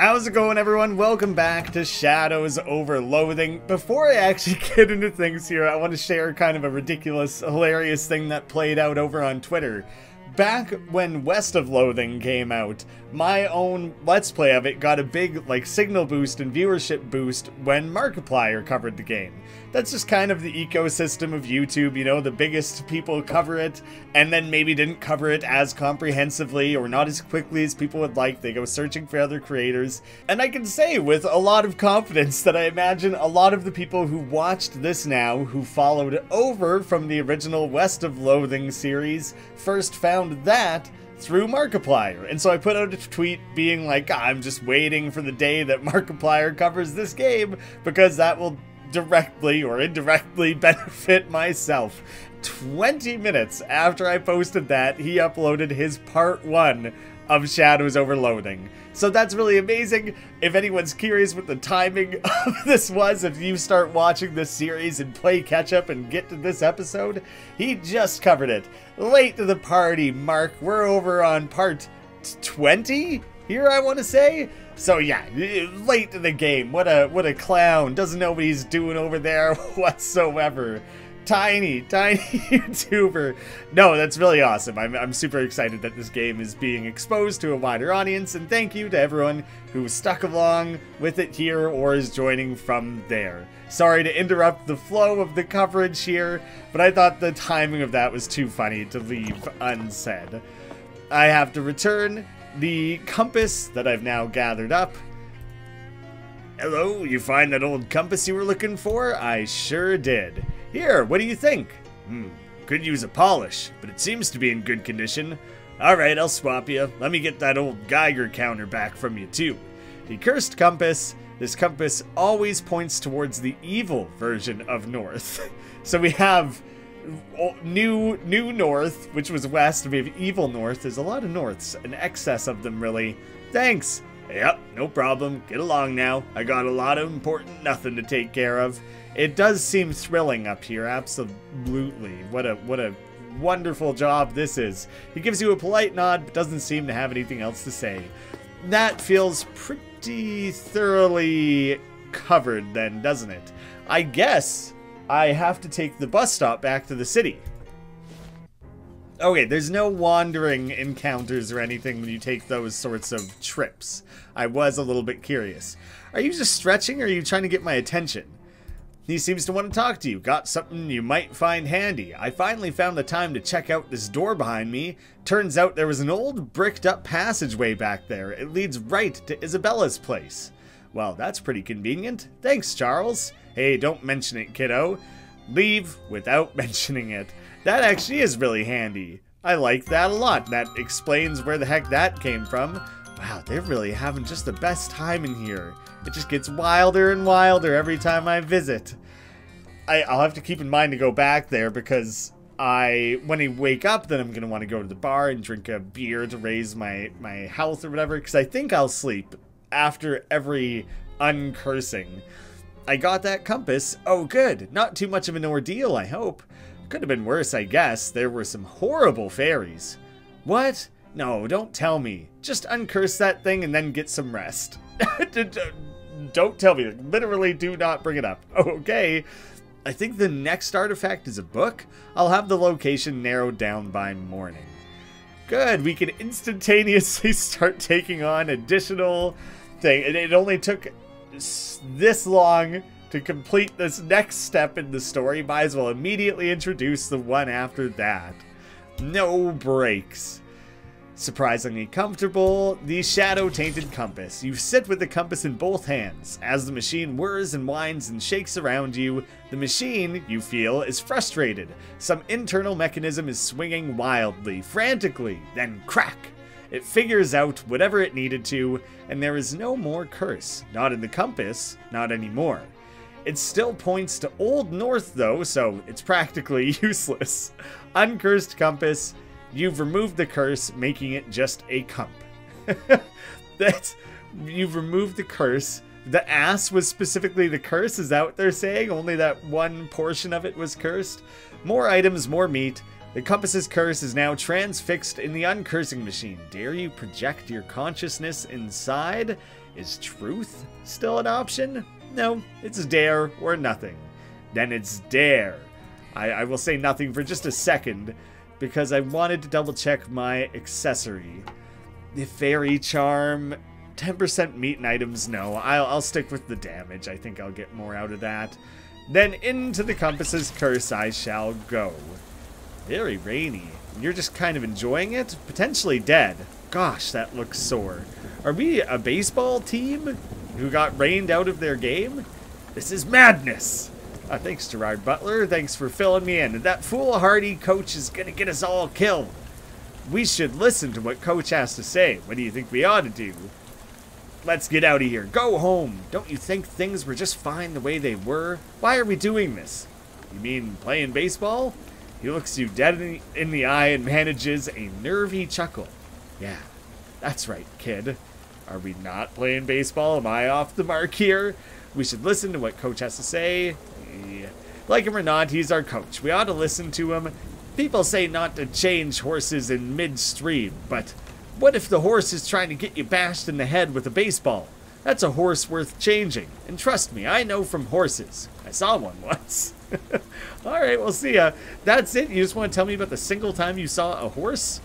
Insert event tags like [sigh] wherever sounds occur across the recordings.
How's it going everyone? Welcome back to Shadows over Loathing. Before I actually [laughs] get into things here, I want to share kind of a ridiculous, hilarious thing that played out over on Twitter. Back when West of Loathing came out, my own Let's Play of it got a big, like, signal boost and viewership boost when Markiplier covered the game. That's just kind of the ecosystem of YouTube, you know, the biggest people cover it, and then maybe didn't cover it as comprehensively or not as quickly as people would like. They go searching for other creators. And I can say with a lot of confidence that I imagine a lot of the people who watched this now, who followed over from the original West of Loathing series, first found that through Markiplier. And so I put out a tweet being like, I'm just waiting for the day that [laughs] Markiplier covers this game because that will directly or indirectly [laughs] benefit myself. 20 minutes after I posted that, he uploaded his part one of Shadows over Loathing. So that's really amazing. If anyone's curious what the timing [laughs] of this was, if you start watching this series and play catch up and get to this episode, he just covered it. Late to the party, Mark. We're over on part 20 here, I want to say. So yeah, late to the game. What a what a clown. Doesn't know what he's doing over there [laughs] whatsoever. Tiny, tiny [laughs] YouTuber. No, that's really awesome. I'm, I'm super excited that this game is being exposed to a wider audience, and thank you to everyone who stuck along with it here or is joining from there. Sorry to interrupt the flow of the coverage here, but I thought the timing of that was too funny to leave unsaid. I have to return the compass that I've now gathered up. Hello, you find that old compass you were looking for? I sure did. Here, what do you think? Hmm, could use a polish, but it seems to be in good condition. Alright, I'll swap you. Let me get that old Geiger counter back from you too. The cursed compass. This compass always points towards the evil version of north. [laughs] so we have new new north, which was west. We have evil north. There's a lot of norths, an excess of them, really. Thanks. Yep, no problem. Get along now. I got a lot of important nothing to take care of. It does seem thrilling up here, absolutely. What a what a wonderful job this is. He gives you a polite nod, but doesn't seem to have anything else to say. That feels pretty thoroughly covered then, doesn't it? I guess I have to take the bus stop back to the city. Okay, there's no wandering encounters or anything when you take those sorts of trips. I was a little bit curious. Are you just stretching or are you trying to get my attention? He seems to want to talk to you. Got something you might find handy. I finally found the time to check out this door behind me. Turns out there was an old bricked up passageway back there. It leads right to Isabella's place. Well, that's pretty convenient. Thanks, Charles. Hey, don't mention it, kiddo. Leave without [laughs] mentioning it. That actually is really handy. I like that a lot. That explains where the heck that came from. Wow, they're really having just the best time in here. It just gets wilder and wilder every time I visit. I, will have to keep in mind to go back there because I, when I wake up, then I'm going to want to go to the bar and drink a beer to raise my, my health or whatever because I think I'll sleep after every uncursing. I got that compass. Oh, good. Not too much of an ordeal, I hope. Could have been worse, I guess. There were some horrible fairies. What? No, don't tell me. Just uncurse that thing and then get some rest. [laughs] don't tell me. Literally do not bring it up. [laughs] Okay. I think the next artifact is a book. I'll have the location narrowed down by morning. Good, we can instantaneously [laughs] start taking on additional thing. It, it only took this long to complete this next step in the story. Might as well immediately introduce the one after that. No breaks. Surprisingly comfortable, the shadow-tainted compass. You sit with the compass in both hands. As the machine whirs and winds and shakes around you, the machine, you feel, is frustrated. Some internal mechanism is swinging wildly, frantically, then crack! It figures out whatever it needed to, and there is no more curse. Not in the compass, not anymore. It still points to Old North though, so it's practically [laughs] useless. Uncursed compass, you've removed the curse, making it just a cump. [laughs] That's you've removed the curse. The ass was specifically the curse, is that what they're saying? Only that one portion of it was cursed? More items, more meat. The compass's curse is now transfixed in the uncursing machine. Dare you project your consciousness inside? Is truth still an option? No, it's dare or nothing. Then it's dare. I, I will say nothing for just a second because I wanted to double check my accessory. The fairy charm, 10% meat and items, no. I'll, I'll stick with the damage. I think I'll get more out of that. Then into the compass's curse I shall go. Very rainy. You're just kind of enjoying it? Potentially dead. Gosh, that looks sore. Are we a baseball team who got rained out of their game? This is madness! Uh, thanks, Gerard Butler. Thanks for filling me in. That foolhardy coach is going to get us all killed. We should listen to what coach has to say. What do you think we ought to do? Let's get out of here. Go home. Don't you think things were just fine the way they were? Why are we doing this? You mean playing baseball? He looks you dead in the, in the eye and manages a nervy chuckle. Yeah, that's right, kid. Are we not playing baseball? Am I off the mark here? We should listen to what coach has to say. Like him or not, he's our coach. We ought to listen to him. People say not to change horses in midstream, but what if the horse is trying to get you bashed in the head with a baseball? That's a horse worth changing. And trust me, I know from horses. I saw one [laughs] once. [laughs] All right, we'll see ya. That's it. You just want to tell me about the single time you saw a horse?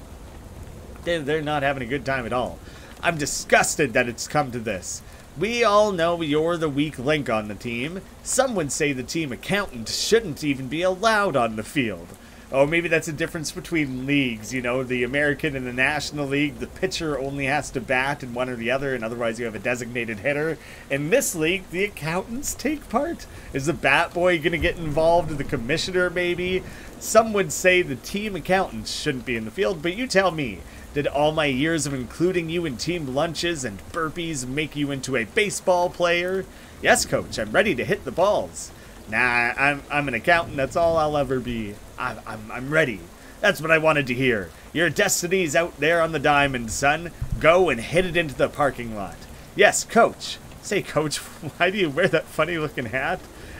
They're not having a good time at all. I'm disgusted that it's come to this. We all know you're the weak link on the team. Some would say the team accountant shouldn't even be allowed on the field. Oh, maybe that's a difference between leagues. You know, the American and the National League, the pitcher only has to bat in one or the other, and otherwise you have a designated hitter. In this league, the accountants take part. Is the bat boy going to get involved? The commissioner, maybe? Some would say the team accountants shouldn't be in the field, but you tell me. Did all my years of including you in team lunches and burpees make you into a baseball player? Yes, coach, I'm ready to hit the balls. Nah, I'm, I'm an accountant, that's all I'll ever be. I'm, I'm, I'm ready. That's what I wanted to hear. Your destiny's out there on the diamond, son. Go and hit it into the parking lot. Yes, coach. Say, coach, [laughs] why do you wear that funny looking hat?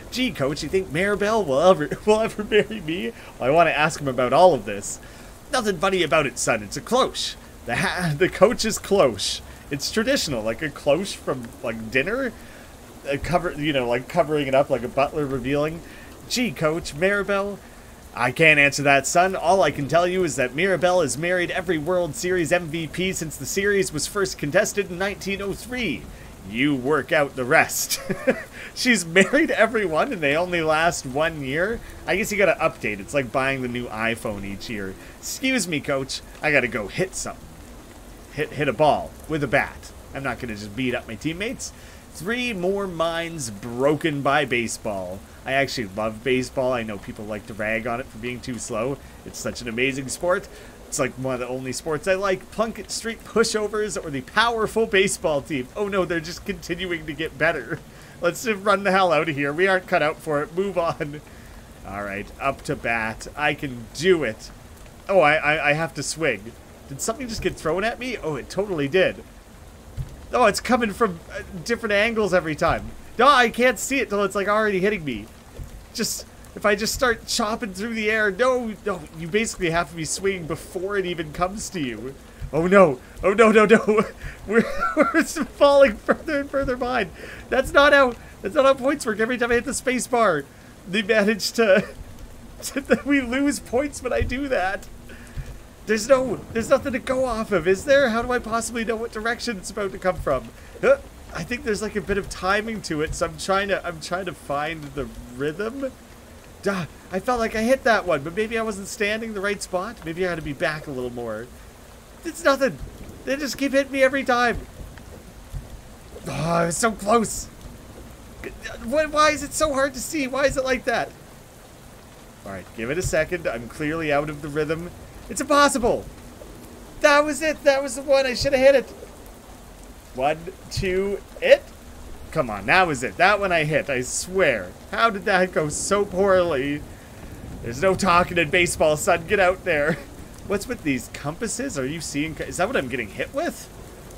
Gee, coach, you think Maribel will ever [laughs] will ever marry me? Well, I want to ask him about all of this. Nothing funny about it, son. It's a cloche. The [laughs] the coach is cloche. It's traditional, like a cloche from like dinner. Uh, cover, you know, like covering it up like a butler revealing. Gee, coach, Maribel, I can't answer that, son. All I can tell you is that Mirabelle has married every World Series MVP since the series was first contested in 1903. You work out the rest. [laughs] She's married everyone and they only last one year? I guess you gotta update. It's like buying the new iPhone each year. Excuse me, coach. I gotta go hit something. Hit, hit a ball with a bat. I'm not gonna just beat up my teammates. Three more minds broken by baseball. I actually love baseball. I know people like to rag on it for being too slow. It's such an amazing sport. It's like one of the only sports I like. Plunkett Street pushovers or the powerful baseball team. Oh no, they're just continuing to get better. [laughs] Let's just run the hell out of here. We aren't cut out for it. Move on. [laughs] Alright, up to bat. I can do it. Oh, I, I, I have to swing. Did something just get thrown at me? Oh, it totally did. Oh, it's coming from uh, different angles every time. No, I can't see it till it's like already hitting me. Just, if I just start chopping through the air, no, no, you basically have to be swinging before it even comes to you. Oh no, oh no, no, no. [laughs] We're, we're falling further and further behind. That's not how, that's not how points work. Every time I hit the space bar, they manage to, [laughs] to we lose points when I do that. There's no, there's nothing to go off of, is there? How do I possibly know what direction it's about to come from? Huh? I think there's like a bit of timing to it, so I'm trying to, I'm trying to find the rhythm. Duh, I felt like I hit that one, but maybe I wasn't standing the right spot. Maybe I had to be back a little more. It's nothing. They just keep hitting me every time. Oh, it's so close. Why is it so hard to see? Why is it like that? Alright, give it a second. I'm clearly out of the rhythm. It's impossible! That was it! That was the one! I should have hit it! One, two, it! Come on, that was it. That one I hit, I swear. How did that go so poorly? There's no talking in baseball, son. Get out there. [laughs] What's with these compasses? Are you seeing... Is that what I'm getting hit with?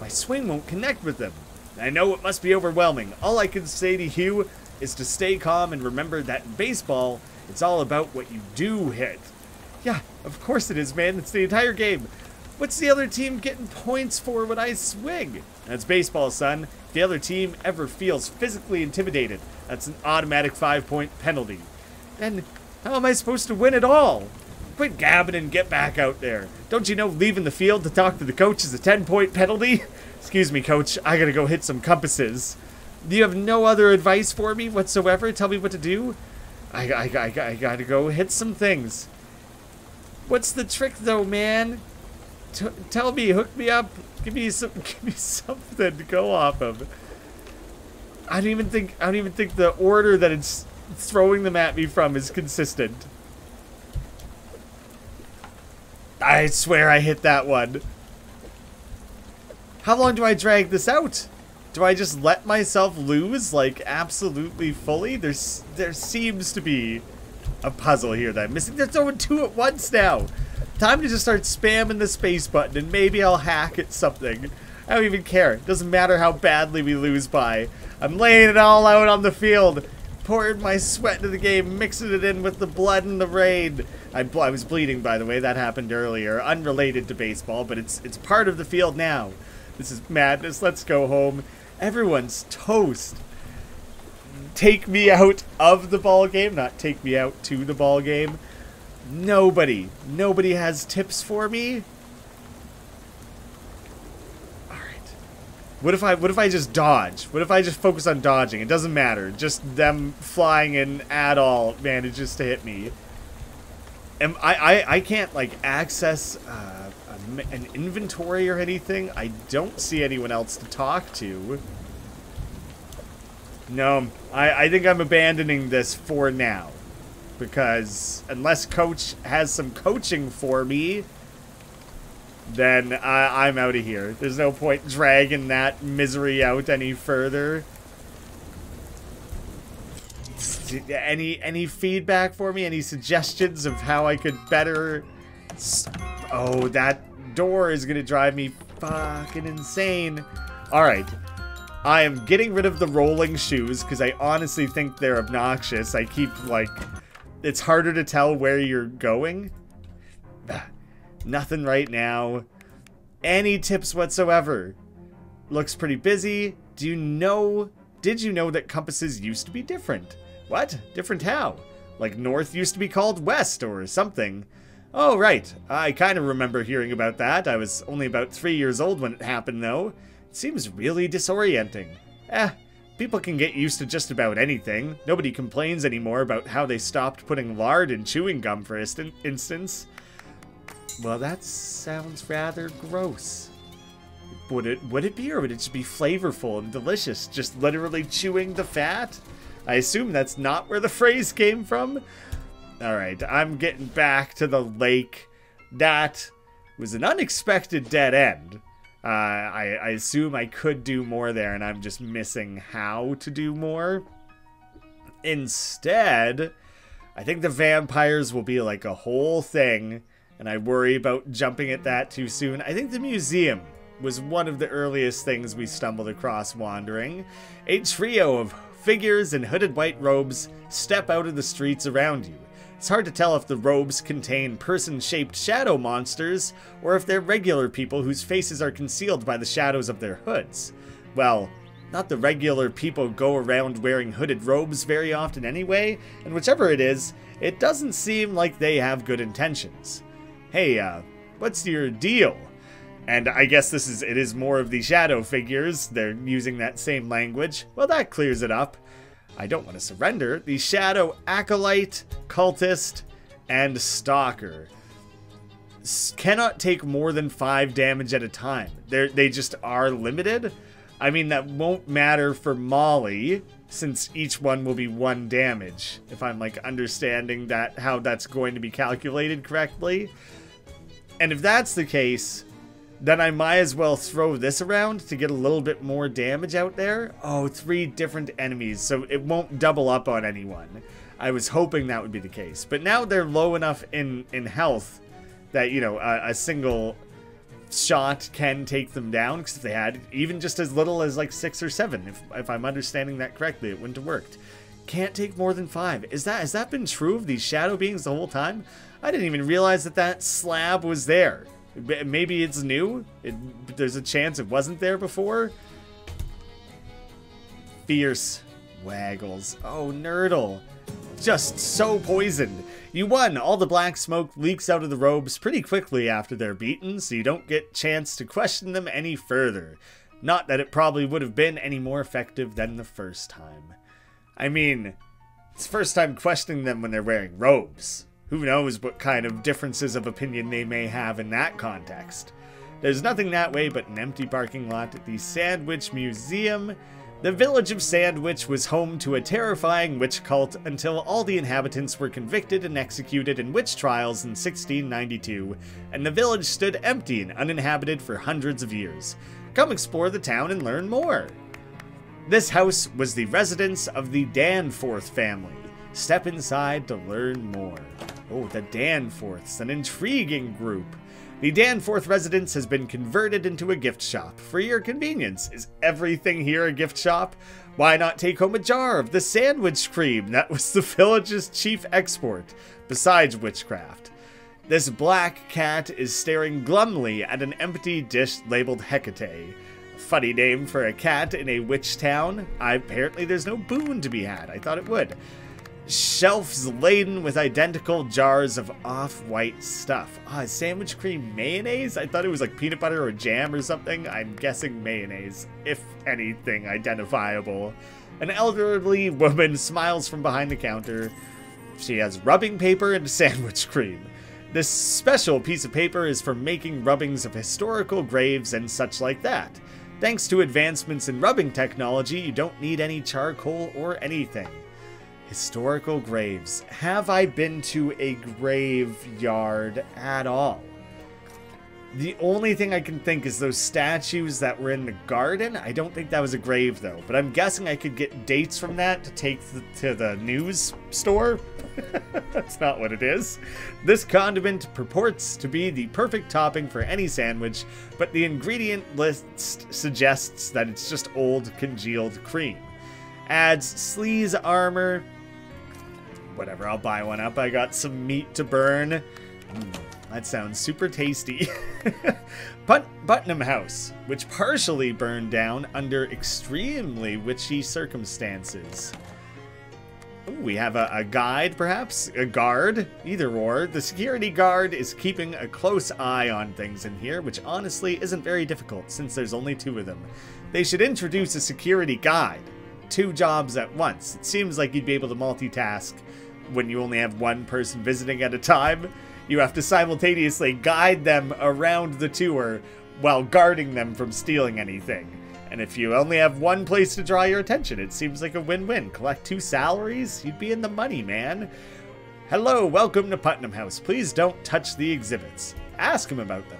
My swing won't connect with them. I know it must be overwhelming. All I can say to you is to stay calm and remember that in baseball, it's all about what you do hit. Yeah, of course it is, man. It's the entire game. What's the other team getting points for when I swing? That's baseball, son. If the other team ever feels physically intimidated, that's an automatic five-point penalty. Then how am I supposed to win at all? Quit gabbing and get back out there. Don't you know leaving the field to talk to the coach is a 10-point penalty? [laughs] Excuse me, coach. I gotta go hit some compasses. Do you have no other advice for me whatsoever? Tell me what to do? I, I, I, I gotta go hit some things. What's the trick, though, man? T tell me, hook me up, give me some, [laughs] give me something to go off of. I don't even think, I don't even think the order that it's throwing them at me from is consistent. I swear I hit that one. How long do I drag this out? Do I just let myself lose, like, absolutely fully? There's, there seems to be a puzzle here that I'm missing. They're throwing two at once now. Time to just start spamming the space button and maybe I'll hack at something. I don't even care. It doesn't matter how badly we lose by. I'm laying it all out on the field. Pouring my sweat into the game, mixing it in with the blood and the rain. I, I was bleeding, by the way. That happened earlier. Unrelated to baseball, but it's, it's part of the field now. This is madness. Let's go home. Everyone's toast. Take me out of the ball game, not take me out to the ball game. Nobody, nobody has tips for me. All right. What if I what if I just dodge? What if I just focus on dodging? It doesn't matter. Just them flying in at all manages to hit me. Am I I I can't like access uh, an inventory or anything. I don't see anyone else to talk to. No, I, I think I'm abandoning this for now. Because unless Coach has some coaching for me, then I, I'm out of here. There's no point dragging that misery out any further. Any any feedback for me? Any suggestions of how I could better... Oh, that door is to drive me fucking insane. Alright. I am getting rid of the rolling shoes because I honestly think they're obnoxious. I keep, like... It's harder to tell where you're going. [sighs] Nothing right now. Any tips whatsoever. Looks pretty busy. Do you know... Did you know that compasses used to be different? What? Different how? Like north used to be called west or something. Oh, right. I kind of remember hearing about that. I was only about three years old when it happened, though. It seems really disorienting. Eh, people can get used to just about anything. Nobody complains anymore about how they stopped putting lard in chewing gum, for instance. Well, that sounds rather gross. Would it would it be, or would it just be flavorful and delicious? Just literally chewing the fat? I assume that's not where the [laughs] phrase came from. Alright, I'm getting back to the lake. That was an unexpected dead end. Uh, I, I assume I could do more there, and I'm just missing how to do more. Instead, I think the vampires will be like a whole thing, and I worry about jumping at that too soon. I think the museum was one of the earliest things we stumbled across wandering. A trio of figures in hooded white robes step out of the streets around you. It's hard to tell if the robes contain person-shaped shadow monsters, or if they're regular people whose faces are concealed by the shadows of their hoods. Well, not the regular people go around wearing hooded robes very often anyway, and whichever it is, it doesn't seem like they have good intentions. Hey, uh, what's your deal? And I guess this is it is more of the shadow figures. They're using that same language. Well, that clears it up. I don't want to surrender. The Shadow Acolyte, Cultist, and Stalker S cannot take more than 5 damage at a time. They they just are limited. I mean, that won't matter for Molly, since each one will be 1 damage, if I'm, like, understanding that how that's going to be calculated correctly. And if that's the case, then I might as well throw this around to get a little bit more damage out there. Oh, three different enemies, so it won't double up on anyone. I was hoping that would be the case. But now they're low enough in, in health that, you know, a, a single shot can take them down. Because if they had even just as little as like six or seven, if, if I'm understanding that correctly, it wouldn't have worked. Can't take more than five. Is that has that been true of these shadow beings the whole time? I didn't even realize that that slab was there. Maybe it's new. It, there's a chance it wasn't there before. Fierce Waggles. Oh, Nurdle. Just so poisoned. You won. All the black smoke leaks out of the robes pretty quickly after they're beaten, so you don't get chance to question them any further. Not that it probably would have been any more effective than the first time. I mean, it's first time questioning them when they're wearing robes. Who knows what kind of differences of opinion they may have in that context. There's nothing that way but an empty parking lot at the Sandwich Museum. The village of Sandwich was home to a terrifying witch cult until all the inhabitants were convicted and executed in witch trials in 1692, and the village stood empty and uninhabited for hundreds of years. Come explore the town and learn more. This house was the residence of the Danforth family. Step inside to learn more. Oh, the Danforths, an intriguing group. The Danforth residence has been converted into a gift shop. For your convenience, is everything here a gift shop? Why not take home a jar of the sandwich cream that [laughs] was the village's chief export, besides witchcraft? This black cat is staring glumly at an empty dish labeled Hecate. Funny name for a cat in a witch town. Apparently there's no boon to be had. I thought it would shelves laden with identical jars of off-white stuff. Ah, oh, sandwich cream mayonnaise? I thought it was like peanut butter or jam or something. I'm guessing mayonnaise, if anything identifiable. An elderly woman [laughs] smiles from behind the counter. She has rubbing paper and [laughs] sandwich cream. This special piece of paper is for making rubbings of historical graves and such like that. Thanks to advancements in rubbing technology, you don't need any charcoal or anything. Historical graves. Have I been to a graveyard at all? The only thing I can think is those statues that were in the garden. I don't think that was a grave, though. But I'm guessing I could get dates from that to take to the news store. [laughs] That's not what it is. This condiment purports to be the perfect topping for any sandwich, but the ingredient list suggests that it's just old congealed cream. Adds sleaze armor, whatever, I'll buy one up. I got some meat to burn. Mm, that sounds super tasty. [laughs] Put Putnam House, which partially burned down under extremely witchy circumstances. Ooh, we have a, a, guide, perhaps? A guard? Either or. The security guard is keeping a close eye on things in here, which honestly isn't very difficult since there's only two of them. They should introduce a security guide. Two jobs at once. It seems like you'd be able to multitask when you only have one person visiting at a time. You have to simultaneously guide them around the tour while guarding them from stealing anything. And if you only have one place to draw your attention, it seems like a win-win. Collect two salaries? You'd be in the money, man. Hello, welcome to Putnam House. Please don't touch the exhibits. Ask him about them.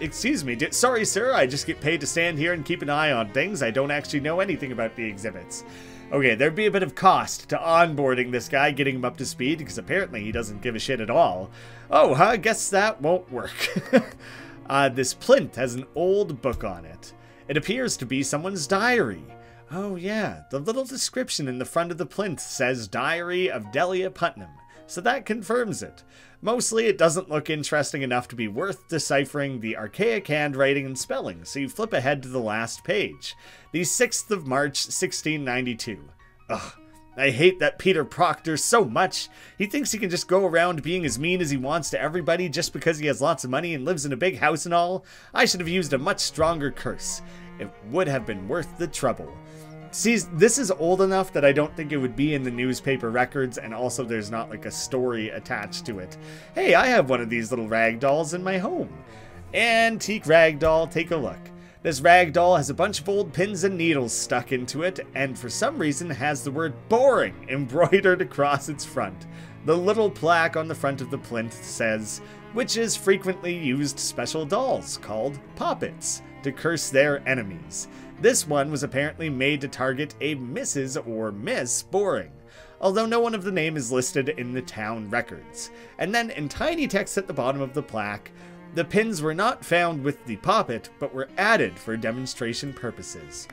Excuse me, sorry sir, I just get paid to stand here and keep an eye on things. I don't actually know anything about the exhibits. Okay, there'd be a bit of cost to onboarding this guy, getting him up to speed, because apparently he doesn't give a shit at all. Oh, I guess that won't work. [laughs] uh, this plinth has an old book on it. It appears to be someone's diary. Oh yeah, the little description in the front of the plinth says Diary of Delia Putnam, so that confirms it. Mostly, it doesn't look interesting enough to be worth deciphering the archaic handwriting and spelling, so you flip ahead to the last page. The 6th of March, 1692. Ugh, I hate that Peter Proctor so much. He thinks he can just go around being as mean as he wants to everybody just because he has lots of money and lives in a big house and all. I should have used a much stronger curse. It would have been worth the trouble. See, this is old enough that I don't think it would be in the newspaper records, and also there's not like a story attached to it. Hey, I have one of these little rag dolls in my home. Antique rag doll, take a look. This rag doll has a bunch of old pins and needles stuck into it, and for some reason has the word boring [laughs] embroidered across its front. The little plaque on the front of the plinth says, witches frequently used special dolls called poppets to curse their enemies. This one was apparently made to target a Mrs. or Miss Boring, although no one of the name is listed in the town records. And then in tiny text at the bottom of the plaque, the pins were not found with the poppet, but were added for demonstration purposes.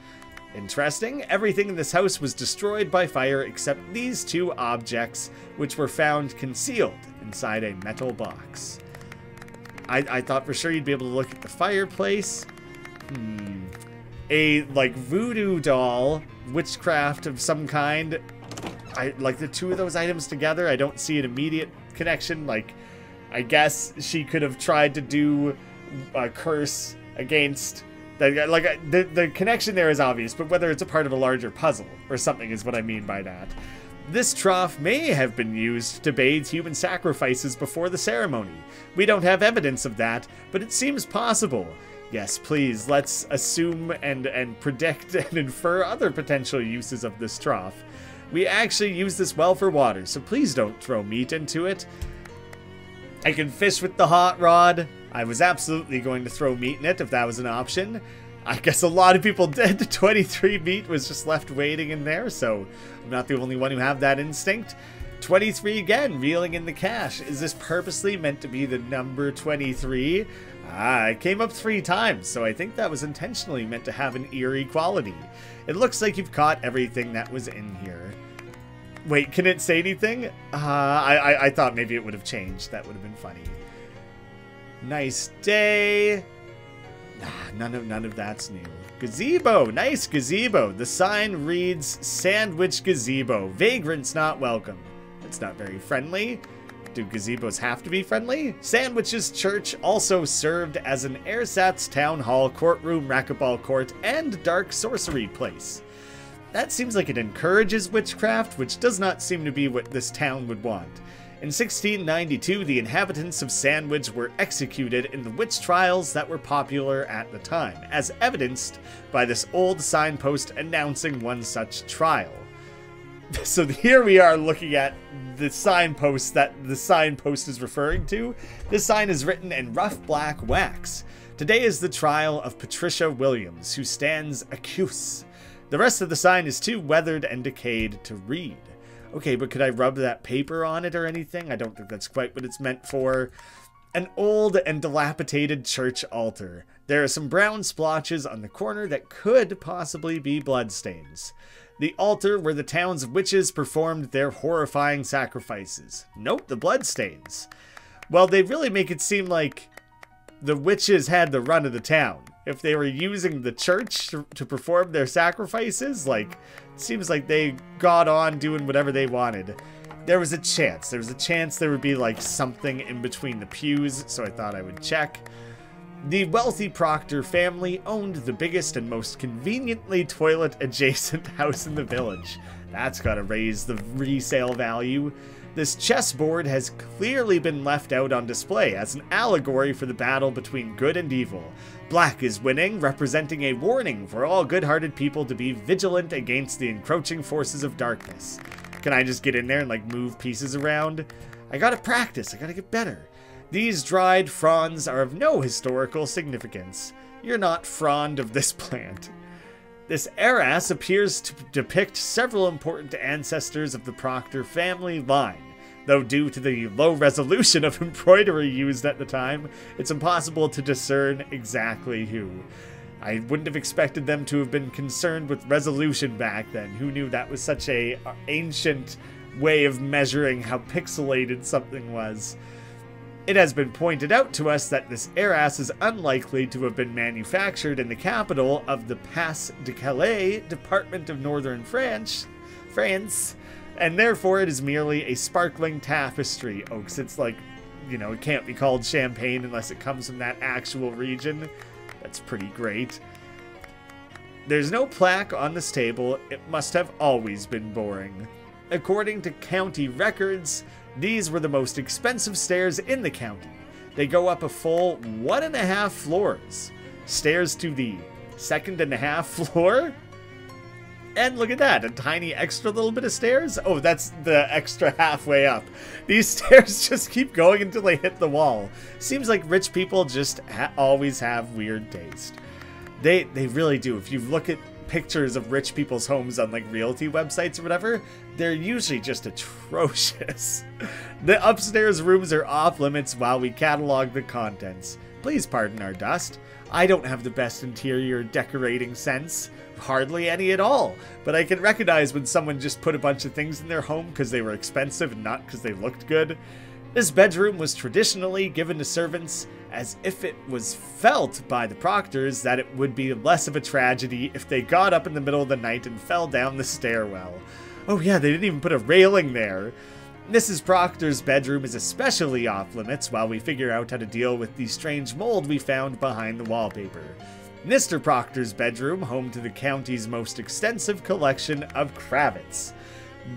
Interesting, everything in this house was destroyed by fire except these two objects, which were found concealed inside a metal box. I, I thought for sure you'd be able to look at the fireplace. Hmm. A, like, voodoo doll, witchcraft of some kind. I Like, the two of those items together, I don't see an immediate connection. Like, I guess she could have tried to do a curse against that like the the connection there is obvious, but whether it's a part of a larger puzzle or something is what I mean by that. This trough may have been used to bathe human sacrifices before the ceremony. We don't have evidence of that, but it seems possible. Yes, please, let's assume and, and predict [laughs] and infer other potential uses of this trough. We actually use this well for water, so please don't throw meat into it. I can fish with the hot rod. I was absolutely going to throw meat in it if that was an option. I guess a lot of people [laughs] did. 23 meat was just left waiting in there, so I'm not the only one who have that instinct. 23 again, reeling in the cash. Is this purposely meant to be the number 23? Ah, it came up three times, so I think that was intentionally meant to have an eerie quality. It looks like you've caught everything that was in here. Wait, can it say anything? Uh, I, I, I thought maybe it would have changed. That would have been funny. Nice day. Nah, none of none of that's new. Gazebo, nice gazebo. The sign reads Sandwich Gazebo. Vagrants not welcome. That's not very friendly. Do gazebos have to be friendly? Sandwiches Church also served as an ersatz town hall, courtroom, racquetball court, and dark sorcery place. That seems like it encourages witchcraft, which does not seem to be what this town would want. In 1692, the inhabitants of Sandwich were executed in the witch trials that were popular at the time, as evidenced by this old signpost announcing one such trial. [laughs] So here we are looking at the signpost that the signpost is referring to. This sign is written in rough black wax. Today is the trial of Patricia Williams, who stands accused. The rest of the sign is too weathered and decayed to read. Okay, but could I rub that paper on it or anything? I don't think that's quite what it's meant for. An old and dilapidated church altar. There are some brown splotches on the corner that could possibly be bloodstains. The altar where the town's witches performed their horrifying sacrifices. Note the bloodstains. Well, they really make it seem like the witches had the run of the town. If they were using the church to, to perform their sacrifices, like, seems like they got on doing whatever they wanted. There was a chance. There was a chance there would be, like, something in between the pews, so I thought I would check. The wealthy Proctor family owned the biggest and most conveniently toilet adjacent [laughs] house in the village. That's gotta raise the resale value. This chessboard has clearly been left out on display as an allegory for the battle between good and evil. Black is winning, representing a warning for all good-hearted people to be vigilant against the encroaching forces of darkness. Can I just get in there and like move pieces around? I gotta practice, I gotta get better. These dried fronds are of no historical significance. You're not frond of this [laughs] plant. This arras appears to depict several important ancestors of the Proctor family line though due to the low resolution of [laughs] embroidery used at the time, it's impossible to discern exactly who. I wouldn't have expected them to have been concerned with resolution back then. Who knew that was such a ancient way of measuring how pixelated something was? It has been pointed out to us that this arras is unlikely to have been manufactured in the capital of the Pas de Calais department of northern France, France, and therefore it is merely a sparkling tapestry. Oh, it's like, you know, it can't be called champagne unless it comes from that actual region. That's pretty great. There's no plaque on this table. It must have always been boring. According to county records, these were the most expensive stairs in the county. They go up a full one and a half floors. Stairs to the second and a half [laughs] floor? And look at that, a tiny extra little bit of stairs. Oh, that's the extra halfway up. These [laughs] stairs just keep going until they hit the wall. Seems like rich people just ha always have weird taste. They they really do. If you look at pictures of rich people's homes on like realty websites or whatever, they're usually just atrocious. [laughs] the upstairs rooms are off limits while we catalog the contents. Please pardon our dust. I don't have the best interior decorating sense. Hardly any at all. But I can recognize when someone just put a bunch of things in their home because they were expensive and not because they looked good. This bedroom was traditionally given to servants as if it was felt by the proctors that it would be less of a tragedy if they got up in the middle of the night and fell down the stairwell. Oh yeah, they didn't even put a railing there. Mrs. Proctor's bedroom is especially off limits while we figure out how to deal with the strange mold we found behind the wallpaper. Mr. Proctor's bedroom, home to the county's most extensive collection of cravats.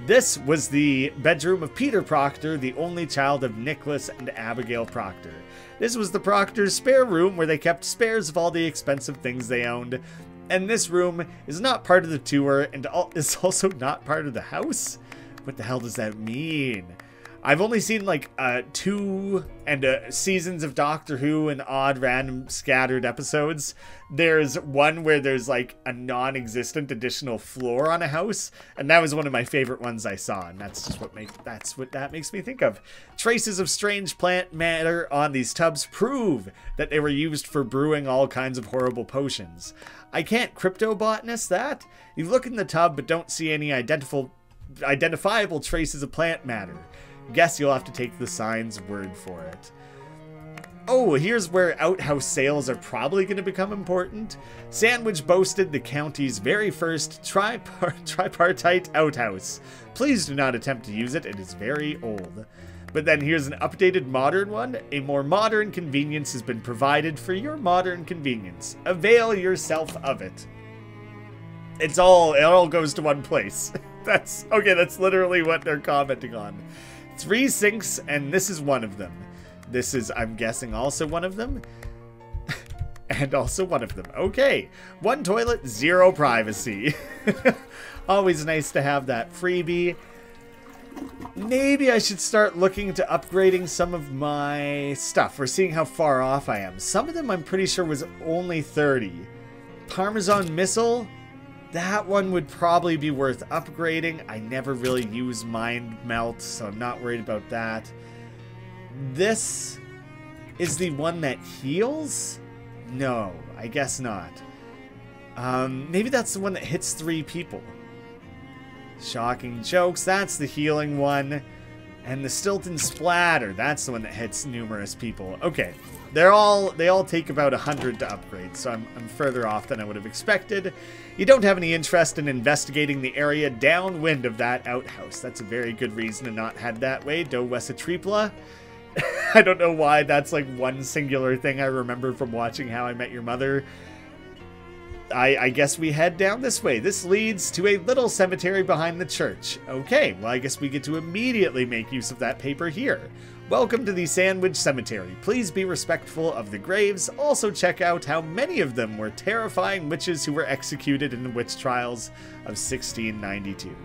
This was the bedroom of Peter Proctor, the only child of Nicholas and Abigail Proctor. This was the Proctor's spare room where they kept spares of all the expensive things they owned. And this room is not part of the tour and [laughs] is also not part of the house? What the hell does that mean? I've only seen like uh, two and uh, seasons of Doctor Who and odd random scattered episodes. There's one where there's like a non-existent additional floor on a house, and that was one of my favorite ones I saw, and that's just what make that's what that makes me think of. Traces of strange plant matter on these tubs prove that they were used for brewing all kinds of horrible potions. I can't cryptobotanist that. You look in the tub but don't see any identifiable identifiable traces of plant matter. Guess you'll have to take the sign's word for it. Oh, here's where outhouse sales are probably going to become important. Sandwich boasted the county's very first tripart [laughs] tripartite outhouse. Please do not attempt to use it, it is very old. But then here's an updated modern one. A more modern convenience has been provided for your modern convenience. Avail yourself of it. It's all, it all goes to one place. [laughs] that's, okay, that's literally what they're commenting on. Three sinks, and this is one of them. This is, I'm guessing, also one of them. [laughs] and also one of them. Okay. One toilet, zero privacy. [laughs] Always nice to have that freebie. Maybe I should start looking to upgrading some of my stuff. We're seeing how far off I am. Some of them I'm pretty sure was only 30. Parmesan Missile, that one would probably be worth upgrading. I never really use Mind Melt, so I'm not worried about that. This is the one that heals? No, I guess not. Um, maybe that's the one that hits three people. Shocking jokes, that's the healing one. And the Stilton Splatter, that's the one that hits numerous people. Okay, they're all they all take about 100 to upgrade, so I'm, I'm further off than I would have expected. You don't have any interest in investigating the area downwind of that outhouse. That's a very good reason to not head that way. Dowisetrepla. [laughs] I don't know why that's like one singular thing I remember from watching How I Met Your Mother. I, I, guess we head down this way. This leads to a little cemetery behind the church. Okay, well I guess we get to immediately make use of that paper here. Welcome to the Sandwich Cemetery. Please be respectful of the graves. Also check out how many of them were terrifying witches who were executed in the witch trials of 1692.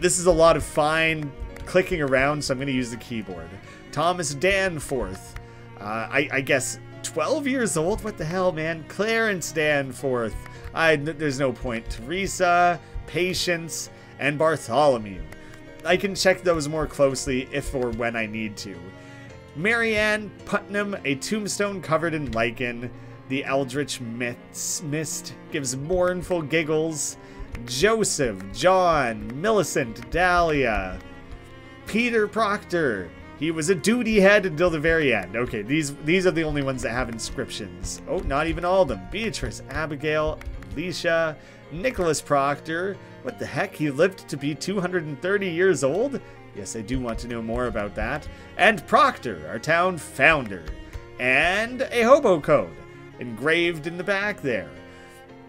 This is a lot of fine clicking around, so I'm going to use the keyboard. Thomas Danforth. Uh, I, I guess 12 years old? What the hell, man? Clarence Danforth. I, there's no point. Teresa, Patience, and Bartholomew. I can check those more closely if or when I need to. Marianne Putnam, a tombstone covered in lichen. The Eldritch Mist gives mournful giggles. Joseph, John, Millicent, Dahlia. Peter Proctor. He was a duty head until the very end. Okay, these these are the only ones that have inscriptions. Oh, not even all of them. Beatrice, Abigail, Alicia, Nicholas Proctor. What the heck? He lived to be 230 years old? Yes, I do want to know more about that. And Proctor, our town founder. And a hobo code engraved in the back there.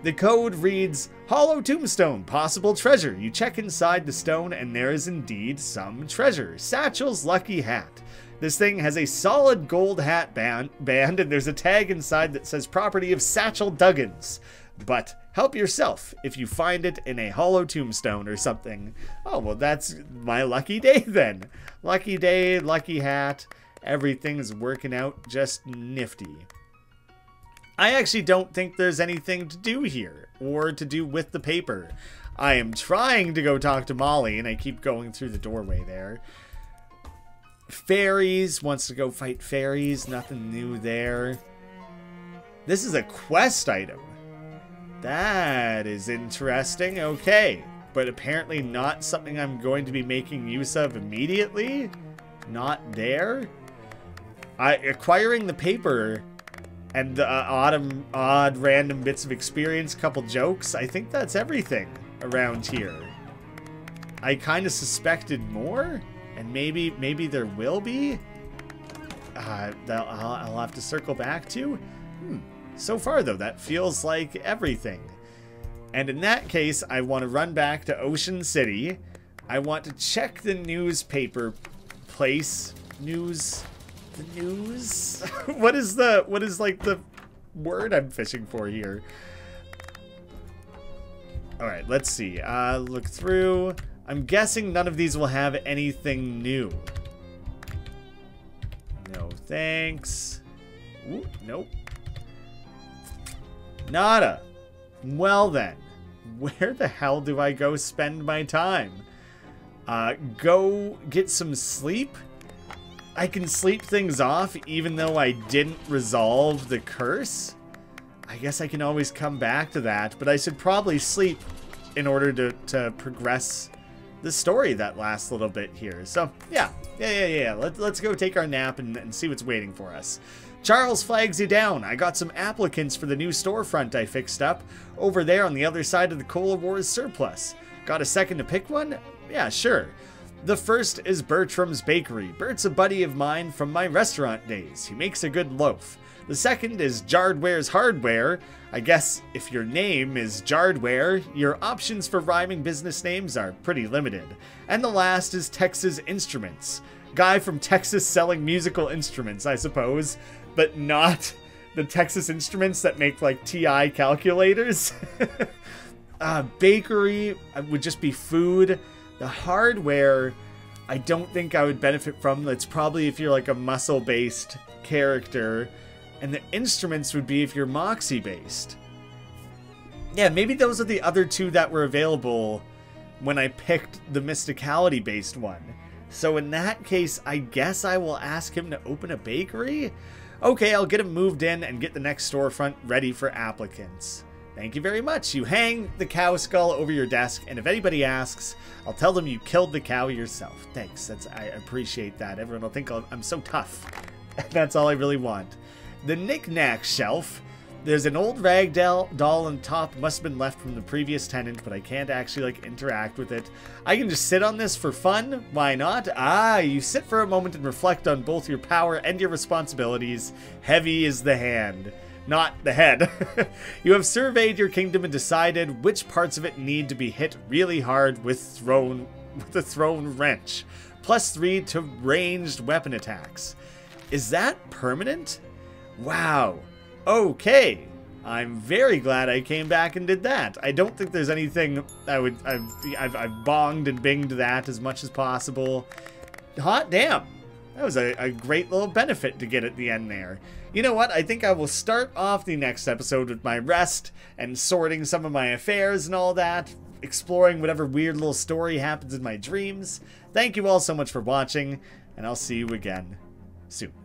The code reads Hollow Tombstone, possible treasure. You check inside the stone, and there is indeed some treasure. Satchel's Lucky Hat. This thing has a solid gold hat band, band, and there's a tag inside that says property of Satchel Duggins. But help yourself if you find it in a hollow tombstone or something. Oh, well, that's my lucky day [laughs] then. Lucky day, lucky hat. Everything's working out just nifty. I actually don't think there's anything to do here or to do with the paper. I am trying to go talk to Molly and I keep going through the doorway there. Fairies wants to go fight fairies. Nothing new there. This is a quest item. That is interesting. Okay. But apparently not something I'm going to be making use of immediately. Not there. I acquiring the paper and the uh, odd, odd random bits of experience, couple jokes. I think that's everything around here. I kind of suspected more, and maybe maybe there will be. Uh, I'll, I'll have to circle back to. Hmm. So far, though, that feels like everything. And in that case, I want to run back to Ocean City. I want to check the newspaper place. News. The news? [laughs] what is the, what is like the word I'm fishing for here? Alright, let's see. Uh, look through. I'm guessing none of these will have anything new. No thanks. Ooh, nope. Nada. Well then, where the hell do I go spend my time? Uh, go get some sleep? I can sleep things off even though I didn't resolve the curse? I guess I can always come back to that, but I should probably sleep in order to, to progress the story that last little bit here. So, yeah, yeah, yeah, yeah. Let, let's go take our nap and, and see what's waiting for us. Charles flags you down. I got some applicants for the new storefront I fixed up over there on the other side of the Cola Wars surplus. Got a second to pick one? Yeah, sure. The first is Bertram's Bakery. Bert's a buddy of mine from my restaurant days. He makes a good loaf. The second is Jardware's Hardware. I guess if your name is Jardware, your options for rhyming business names are pretty limited. And the last is Texas Instruments. Guy from Texas selling musical instruments, I suppose but not the Texas Instruments that make like TI calculators. [laughs] uh, bakery uh, would just be food. The hardware, I don't think I would benefit from. That's probably if you're like a muscle based character. And the instruments would be if you're Moxie based. Yeah, maybe those are the other two that were available when I picked the Mysticality based one. So in that case, I guess I will ask him to open a bakery? Okay, I'll get him moved in and get the next storefront ready for applicants. Thank you very much. You hang the cow skull over your desk, and if anybody asks, I'll tell them you killed the cow yourself. Thanks. That's I appreciate that. Everyone will think I'm so tough. [laughs] That's all I really want. The knickknack shelf there's an old rag doll, doll on top. Must have been left from the previous tenant, but I can't actually like interact with it. I can just sit on this for fun. Why not? Ah, you sit for a moment and reflect on both your power and your responsibilities. Heavy is the hand not the head. [laughs] you have surveyed your kingdom and decided which parts of it need to be hit really hard with thrown with a thrown wrench. Plus 3 to ranged weapon attacks. Is that permanent? Wow. Okay. I'm very glad I came back and did that. I don't think there's anything I would... I've, I've, I've bonged and binged that as much as possible. Hot damn. That was a, a great little benefit to get at the end there. You know what? I think I will start off the next episode with my rest and sorting some of my affairs and all that, exploring whatever weird little story happens in my dreams. Thank you all so much for watching, and I'll see you again soon.